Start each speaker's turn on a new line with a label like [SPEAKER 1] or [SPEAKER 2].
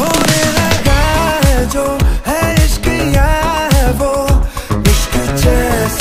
[SPEAKER 1] Hold Holding